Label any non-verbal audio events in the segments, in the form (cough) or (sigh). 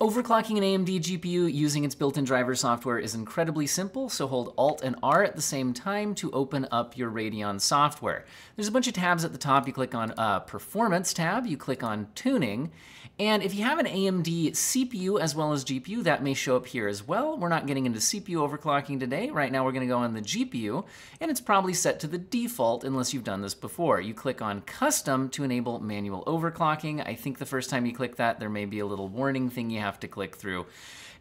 Overclocking an AMD GPU using its built-in driver software is incredibly simple, so hold Alt and R at the same time to open up your Radeon software. There's a bunch of tabs at the top. You click on uh, Performance tab, you click on Tuning, and if you have an AMD CPU as well as GPU, that may show up here as well. We're not getting into CPU overclocking today. Right now we're gonna go on the GPU, and it's probably set to the default unless you've done this before. You click on Custom to enable manual overclocking. I think the first time you click that, there may be a little warning thing you have have to click through.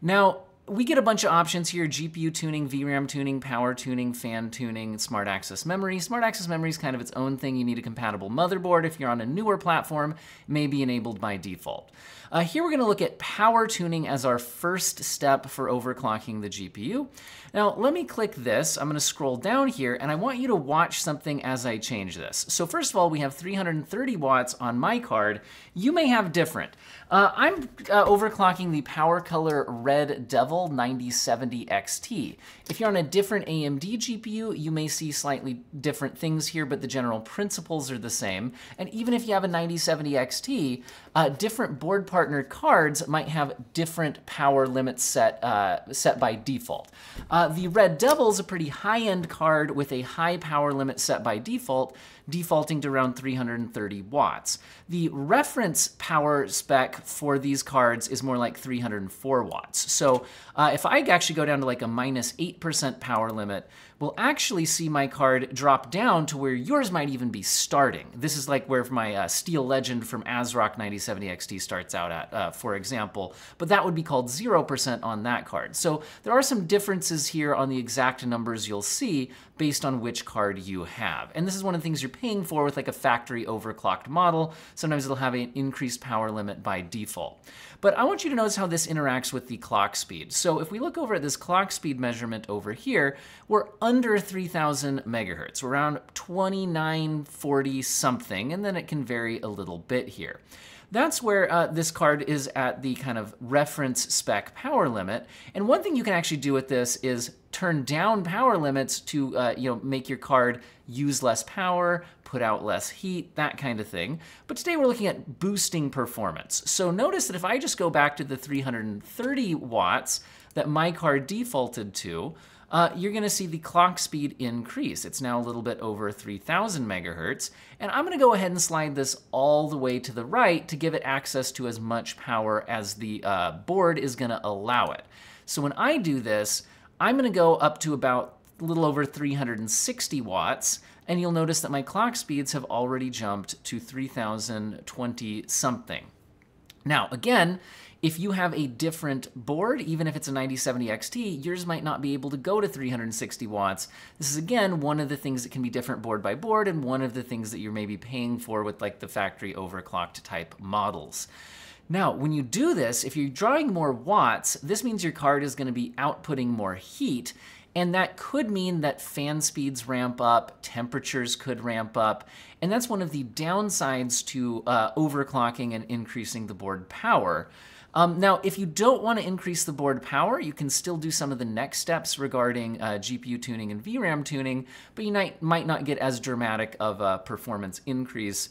Now, we get a bunch of options here, GPU tuning, VRAM tuning, power tuning, fan tuning, smart access memory. Smart access memory is kind of its own thing. You need a compatible motherboard. If you're on a newer platform, may be enabled by default. Uh, here we're gonna look at power tuning as our first step for overclocking the GPU. Now, let me click this. I'm gonna scroll down here, and I want you to watch something as I change this. So first of all, we have 330 watts on my card. You may have different. Uh, I'm uh, overclocking the PowerColor Red Devil 9070 XT. If you're on a different AMD GPU, you may see slightly different things here, but the general principles are the same. And even if you have a 9070 XT, uh, different board partner cards might have different power limits set, uh, set by default. Uh, the Red Devil is a pretty high-end card with a high power limit set by default, defaulting to around 330 watts. The reference power spec for these cards is more like 304 watts. So uh, if I actually go down to like a minus 8% power limit, we'll actually see my card drop down to where yours might even be starting. This is like where my uh, Steel Legend from ASRock 9070 XT starts out at, uh, for example, but that would be called 0% on that card. So there are some differences here on the exact numbers you'll see based on which card you have. And this is one of the things you're paying for with like a factory overclocked model. Sometimes it'll have an increased power limit by default. But I want you to notice how this interacts with the clock speed. So if we look over at this clock speed measurement over here, we're under 3000 megahertz, around 2940 something, and then it can vary a little bit here. That's where uh, this card is at the kind of reference spec power limit. And one thing you can actually do with this is turn down power limits to uh, you know make your card use less power, put out less heat, that kind of thing. But today we're looking at boosting performance. So notice that if I just go back to the 330 watts that my card defaulted to, uh, you're going to see the clock speed increase. It's now a little bit over 3000 megahertz. And I'm going to go ahead and slide this all the way to the right to give it access to as much power as the uh, board is going to allow it. So when I do this, I'm going to go up to about a little over 360 watts, and you'll notice that my clock speeds have already jumped to 3020 something. Now, again, if you have a different board, even if it's a 9070 XT, yours might not be able to go to 360 watts. This is, again, one of the things that can be different board by board and one of the things that you're maybe paying for with like the factory overclocked type models. Now, when you do this, if you're drawing more watts, this means your card is going to be outputting more heat, and that could mean that fan speeds ramp up, temperatures could ramp up, and that's one of the downsides to uh, overclocking and increasing the board power. Um, now, if you don't want to increase the board power, you can still do some of the next steps regarding uh, GPU tuning and VRAM tuning, but you might, might not get as dramatic of a performance increase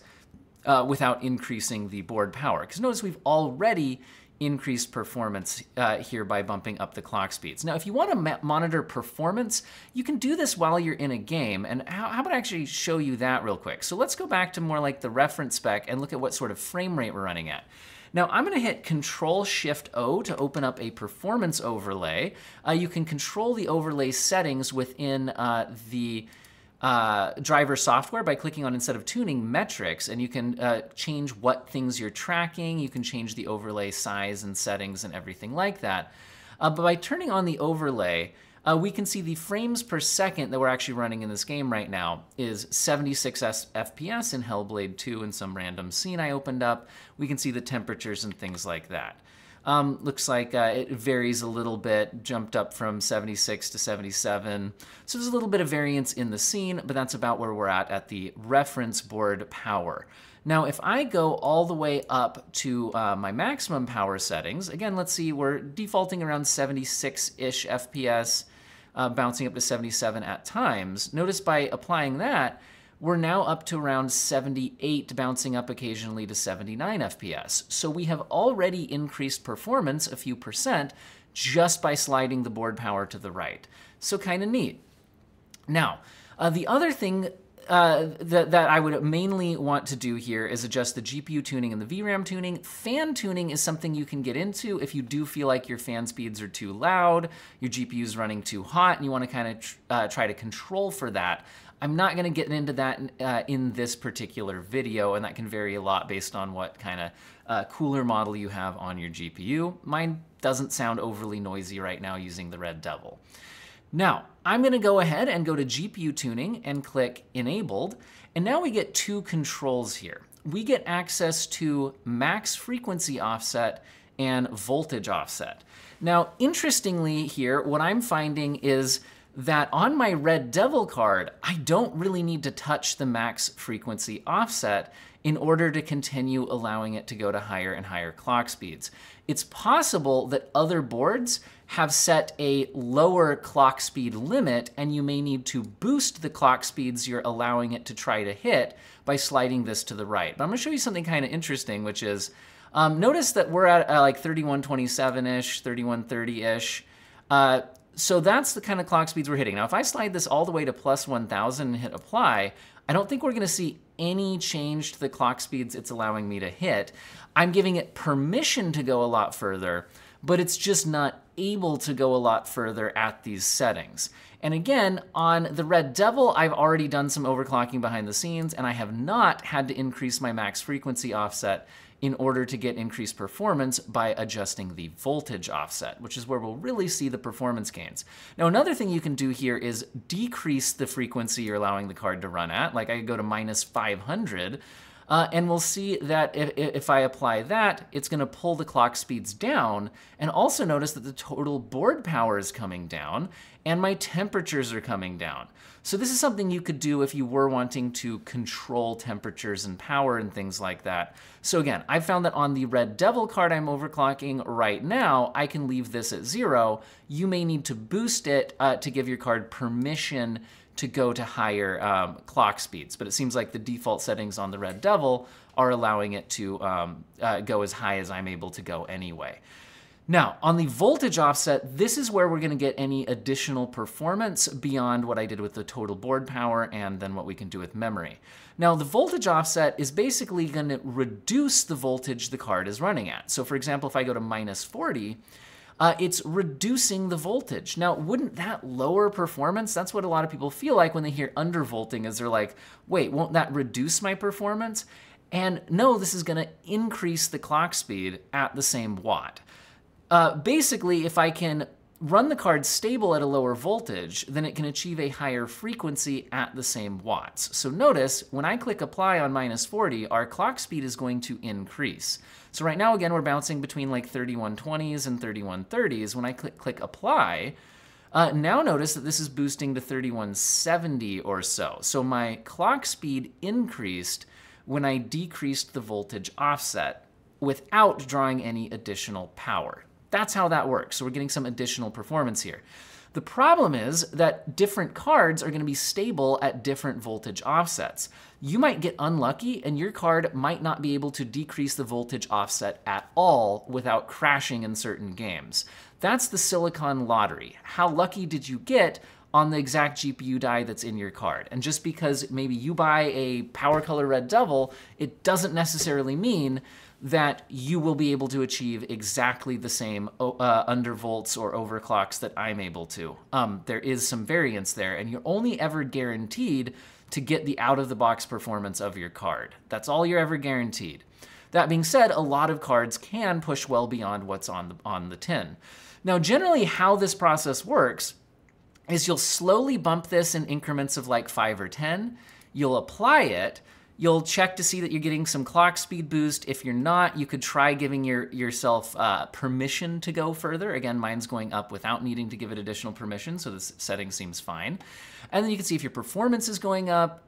uh, without increasing the board power. Because notice we've already increased performance uh, here by bumping up the clock speeds. Now, if you want to monitor performance, you can do this while you're in a game. And how, how, about I actually show you that real quick? So let's go back to more like the reference spec and look at what sort of frame rate we're running at. Now I'm gonna hit Control Shift O to open up a performance overlay. Uh, you can control the overlay settings within uh, the uh, driver software by clicking on instead of tuning metrics and you can uh, change what things you're tracking you can change the overlay size and settings and everything like that uh, but by turning on the overlay uh, we can see the frames per second that we're actually running in this game right now is 76 FPS in Hellblade 2 in some random scene I opened up. We can see the temperatures and things like that. Um, looks like uh, it varies a little bit, jumped up from 76 to 77. So there's a little bit of variance in the scene, but that's about where we're at at the reference board power. Now, if I go all the way up to uh, my maximum power settings, again, let's see, we're defaulting around 76-ish FPS, uh, bouncing up to 77 at times. Notice by applying that, we're now up to around 78, bouncing up occasionally to 79 FPS. So we have already increased performance a few percent just by sliding the board power to the right. So kind of neat. Now, uh, the other thing uh, that, that I would mainly want to do here is adjust the GPU tuning and the VRAM tuning. Fan tuning is something you can get into if you do feel like your fan speeds are too loud, your GPU is running too hot, and you want to kind of tr uh, try to control for that. I'm not going to get into that uh, in this particular video, and that can vary a lot based on what kind of uh, cooler model you have on your GPU. Mine doesn't sound overly noisy right now using the Red Devil. Now, I'm gonna go ahead and go to GPU tuning and click enabled. And now we get two controls here. We get access to max frequency offset and voltage offset. Now, interestingly here, what I'm finding is that on my Red Devil card, I don't really need to touch the max frequency offset in order to continue allowing it to go to higher and higher clock speeds. It's possible that other boards have set a lower clock speed limit and you may need to boost the clock speeds you're allowing it to try to hit by sliding this to the right. But I'm gonna show you something kind of interesting, which is, um, notice that we're at uh, like 3127-ish, 3130-ish. Uh, so that's the kind of clock speeds we're hitting. Now, if I slide this all the way to plus 1000 and hit apply, I don't think we're gonna see any change to the clock speeds it's allowing me to hit. I'm giving it permission to go a lot further, but it's just not able to go a lot further at these settings. And again, on the Red Devil, I've already done some overclocking behind the scenes, and I have not had to increase my max frequency offset in order to get increased performance by adjusting the voltage offset, which is where we'll really see the performance gains. Now, another thing you can do here is decrease the frequency you're allowing the card to run at. Like I could go to minus 500, uh, and we'll see that if, if I apply that, it's going to pull the clock speeds down. And also notice that the total board power is coming down and my temperatures are coming down. So this is something you could do if you were wanting to control temperatures and power and things like that. So again, I found that on the Red Devil card I'm overclocking right now, I can leave this at zero. You may need to boost it uh, to give your card permission to go to higher um, clock speeds. But it seems like the default settings on the Red Devil are allowing it to um, uh, go as high as I'm able to go anyway. Now, on the voltage offset, this is where we're gonna get any additional performance beyond what I did with the total board power and then what we can do with memory. Now, the voltage offset is basically gonna reduce the voltage the card is running at. So for example, if I go to minus 40, uh, it's reducing the voltage. Now, wouldn't that lower performance? That's what a lot of people feel like when they hear undervolting is they're like, wait, won't that reduce my performance? And no, this is gonna increase the clock speed at the same watt. Uh, basically, if I can run the card stable at a lower voltage, then it can achieve a higher frequency at the same watts. So notice, when I click apply on minus 40, our clock speed is going to increase. So right now, again, we're bouncing between like 3120s and 3130s. When I click, click apply, uh, now notice that this is boosting to 3170 or so. So my clock speed increased when I decreased the voltage offset without drawing any additional power. That's how that works. So we're getting some additional performance here. The problem is that different cards are going to be stable at different voltage offsets. You might get unlucky and your card might not be able to decrease the voltage offset at all without crashing in certain games. That's the silicon lottery. How lucky did you get on the exact GPU die that's in your card. And just because maybe you buy a PowerColor Red Devil, it doesn't necessarily mean that you will be able to achieve exactly the same uh, undervolts or overclocks that I'm able to. Um, there is some variance there, and you're only ever guaranteed to get the out-of-the-box performance of your card. That's all you're ever guaranteed. That being said, a lot of cards can push well beyond what's on the, on the tin. Now, generally how this process works is you'll slowly bump this in increments of like 5 or 10, you'll apply it, You'll check to see that you're getting some clock speed boost. If you're not, you could try giving your, yourself uh, permission to go further. Again, mine's going up without needing to give it additional permission, so this setting seems fine. And then you can see if your performance is going up.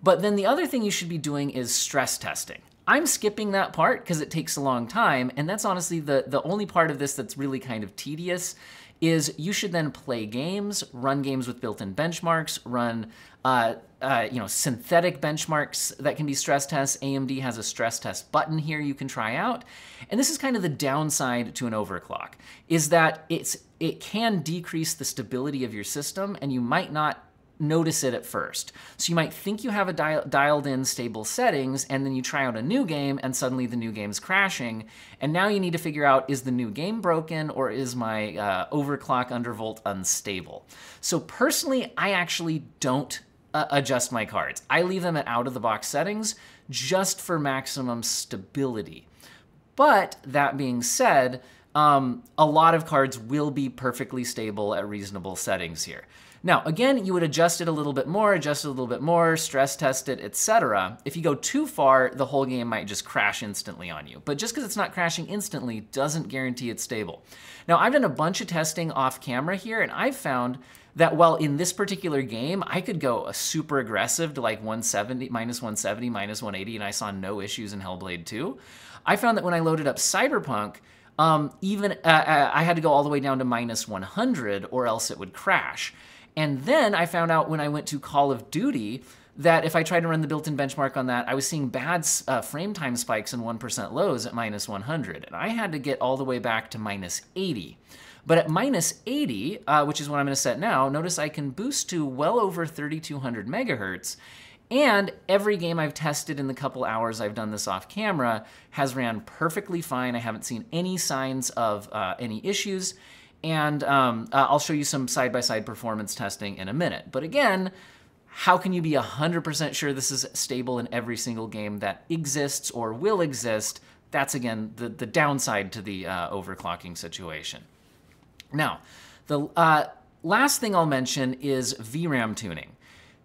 But then the other thing you should be doing is stress testing. I'm skipping that part because it takes a long time, and that's honestly the, the only part of this that's really kind of tedious is you should then play games, run games with built-in benchmarks, run uh, uh, you know synthetic benchmarks that can be stress tests. AMD has a stress test button here you can try out, and this is kind of the downside to an overclock is that it's it can decrease the stability of your system, and you might not notice it at first. So you might think you have a dial dialed in stable settings and then you try out a new game and suddenly the new game's crashing. And now you need to figure out, is the new game broken or is my uh, overclock undervolt unstable? So personally, I actually don't uh, adjust my cards. I leave them at out of the box settings just for maximum stability. But that being said, um, a lot of cards will be perfectly stable at reasonable settings here. Now, again, you would adjust it a little bit more, adjust it a little bit more, stress test it, etc. If you go too far, the whole game might just crash instantly on you. But just because it's not crashing instantly doesn't guarantee it's stable. Now, I've done a bunch of testing off camera here, and I've found that while in this particular game, I could go a super aggressive to like 170, minus 170, minus 180, and I saw no issues in Hellblade 2. I found that when I loaded up Cyberpunk, um, even uh, uh I had to go all the way down to minus 100 or else it would crash. And then I found out when I went to Call of Duty that if I tried to run the built-in benchmark on that, I was seeing bad uh, frame time spikes and 1% lows at minus 100. And I had to get all the way back to minus 80. But at minus 80, uh, which is what I'm going to set now, notice I can boost to well over 3200 megahertz. And every game I've tested in the couple hours I've done this off camera has ran perfectly fine. I haven't seen any signs of uh, any issues. And um, uh, I'll show you some side-by-side -side performance testing in a minute. But again, how can you be 100% sure this is stable in every single game that exists or will exist? That's, again, the, the downside to the uh, overclocking situation. Now, the uh, last thing I'll mention is VRAM tuning.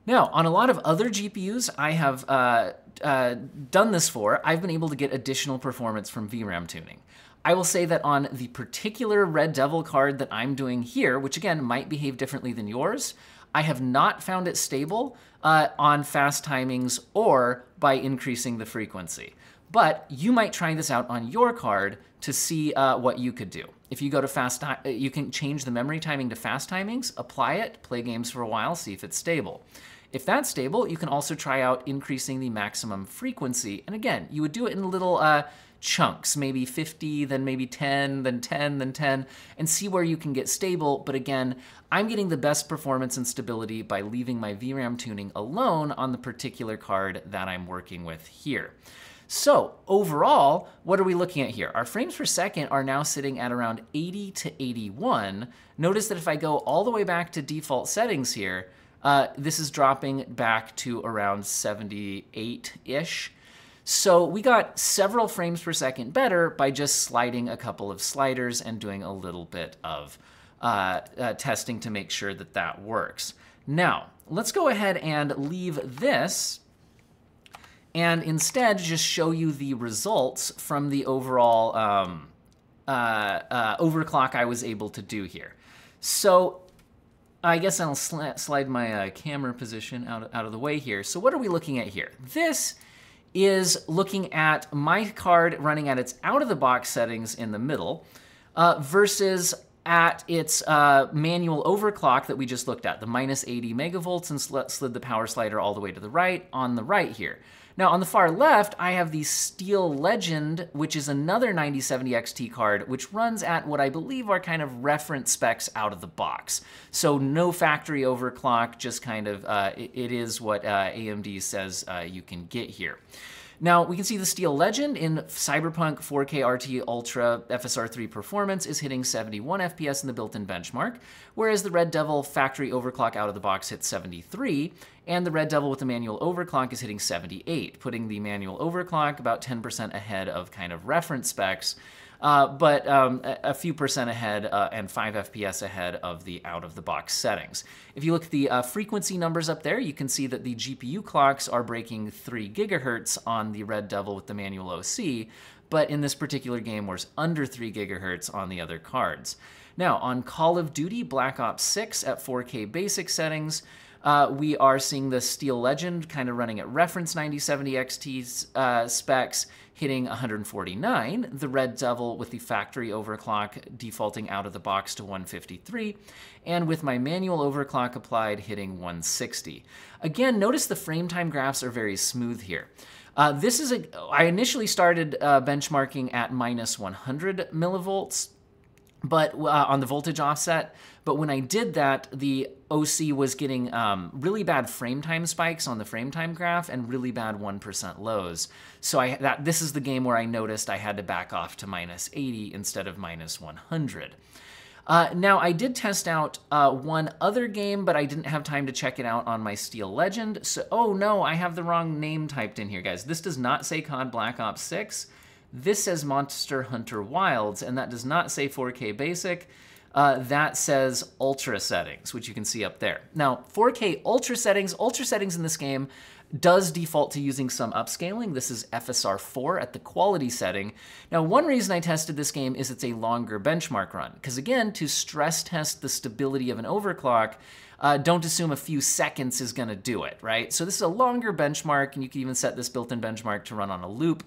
Now, on a lot of other GPUs I have uh, uh, done this for, I've been able to get additional performance from VRAM tuning. I will say that on the particular Red Devil card that I'm doing here, which again might behave differently than yours, I have not found it stable uh, on fast timings or by increasing the frequency. But you might try this out on your card to see uh, what you could do. If you go to fast, uh, you can change the memory timing to fast timings, apply it, play games for a while, see if it's stable. If that's stable, you can also try out increasing the maximum frequency. And again, you would do it in a little uh, chunks, maybe 50, then maybe 10, then 10, then 10, and see where you can get stable. But again, I'm getting the best performance and stability by leaving my VRAM tuning alone on the particular card that I'm working with here. So overall, what are we looking at here? Our frames per second are now sitting at around 80 to 81. Notice that if I go all the way back to default settings here, uh, this is dropping back to around 78-ish. So we got several frames per second better by just sliding a couple of sliders and doing a little bit of uh, uh, testing to make sure that that works. Now, let's go ahead and leave this and instead just show you the results from the overall um, uh, uh overclock I was able to do here. So I guess I'll sl slide my uh, camera position out, out of the way here. So what are we looking at here? This is looking at my card running at its out-of-the-box settings in the middle uh, versus at its uh, manual overclock that we just looked at, the minus 80 megavolts and sl slid the power slider all the way to the right on the right here. Now on the far left, I have the Steel Legend, which is another 9070 XT card, which runs at what I believe are kind of reference specs out of the box. So no factory overclock, just kind of, uh, it, it is what uh, AMD says uh, you can get here. Now, we can see the Steel Legend in Cyberpunk 4K RT Ultra FSR3 performance is hitting 71 FPS in the built-in benchmark, whereas the Red Devil factory overclock out of the box hits 73, and the Red Devil with the manual overclock is hitting 78, putting the manual overclock about 10% ahead of kind of reference specs, uh, but um, a, few percent ahead uh, and 5 FPS ahead of the out-of-the-box settings. If you look at the uh, frequency numbers up there, you can see that the GPU clocks are breaking 3 gigahertz on the Red Devil with the manual OC, but in this particular game was under 3 gigahertz on the other cards. Now, on Call of Duty Black Ops 6 at 4K basic settings, uh, we are seeing the Steel Legend kind of running at reference 9070 XT uh, specs, hitting 149, the Red Devil with the factory overclock defaulting out of the box to 153, and with my manual overclock applied hitting 160. Again, notice the frame time graphs are very smooth here. Uh, this is a, I initially started uh, benchmarking at minus 100 millivolts, but uh, on the voltage offset. But when I did that, the OC was getting um, really bad frame time spikes on the frame time graph and really bad 1% lows. So I, that, this is the game where I noticed I had to back off to minus 80 instead of minus 100. Uh, now, I did test out uh, one other game, but I didn't have time to check it out on my Steel Legend. So, oh no, I have the wrong name typed in here, guys. This does not say COD Black Ops 6. This says Monster Hunter Wilds, and that does not say 4K Basic. Uh, that says Ultra Settings, which you can see up there. Now, 4K Ultra Settings, Ultra Settings in this game does default to using some upscaling. This is FSR 4 at the quality setting. Now, one reason I tested this game is it's a longer benchmark run, because again, to stress test the stability of an overclock, uh, don't assume a few seconds is going to do it, right? So this is a longer benchmark, and you can even set this built-in benchmark to run on a loop.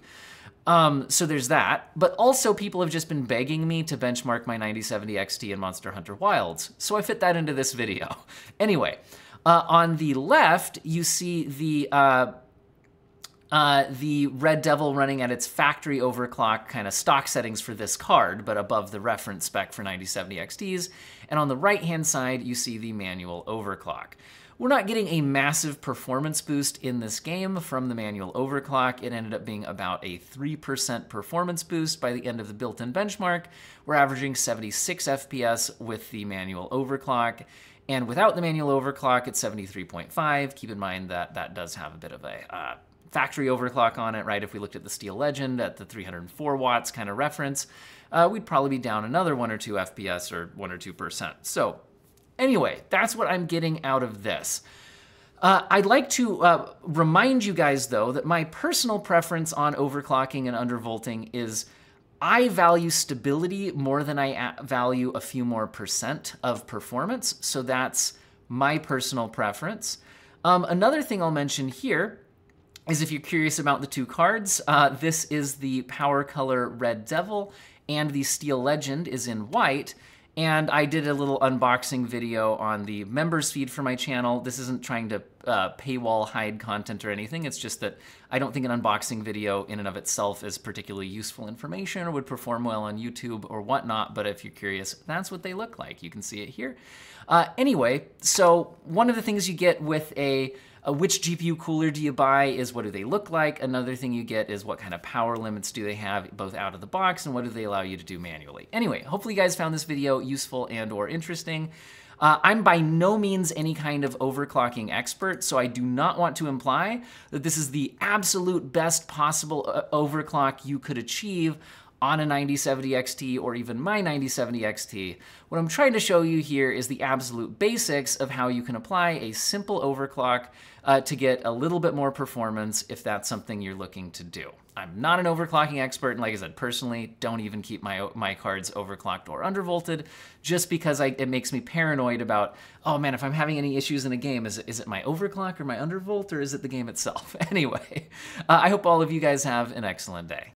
Um, so there's that. But also, people have just been begging me to benchmark my 9070 XT and Monster Hunter Wilds, so I fit that into this video. (laughs) Anyway, uh, on the left, you see the uh, uh, the Red Devil running at its factory overclock kind of stock settings for this card, but above the reference spec for 9070 XTs. And on the right-hand side, you see the manual overclock. We're not getting a massive performance boost in this game from the manual overclock. It ended up being about a 3% performance boost by the end of the built-in benchmark. We're averaging 76 FPS with the manual overclock. And without the manual overclock, it's 73.5. Keep in mind that that does have a bit of a uh, factory overclock on it, right? If we looked at the Steel Legend at the 304 watts kind of reference, uh, we'd probably be down another one or two FPS or one or 2%. So Anyway, that's what I'm getting out of this. Uh, I'd like to uh, remind you guys, though, that my personal preference on overclocking and undervolting is I value stability more than I value a few more percent of performance. So that's my personal preference. Um, another thing I'll mention here is if you're curious about the two cards, uh, this is the PowerColor Red Devil and the Steel Legend is in white. And I did a little unboxing video on the members feed for my channel. This isn't trying to uh, paywall hide content or anything. It's just that I don't think an unboxing video in and of itself is particularly useful information or would perform well on YouTube or whatnot. But if you're curious, that's what they look like. You can see it here. Uh, anyway, so one of the things you get with a uh, which GPU cooler do you buy is what do they look like. Another thing you get is what kind of power limits do they have both out of the box and what do they allow you to do manually. Anyway, hopefully you guys found this video useful and or interesting. Uh, I'm by no means any kind of overclocking expert, so I do not want to imply that this is the absolute best possible uh, overclock you could achieve on a 9070 XT or even my 9070 XT. What I'm trying to show you here is the absolute basics of how you can apply a simple overclock uh, to get a little bit more performance if that's something you're looking to do. I'm not an overclocking expert, and like I said, personally, don't even keep my my cards overclocked or undervolted, just because I, it makes me paranoid about, oh man, if I'm having any issues in a game, is it, is it my overclock or my undervolt, or is it the game itself? (laughs) anyway, uh, I hope all of you guys have an excellent day.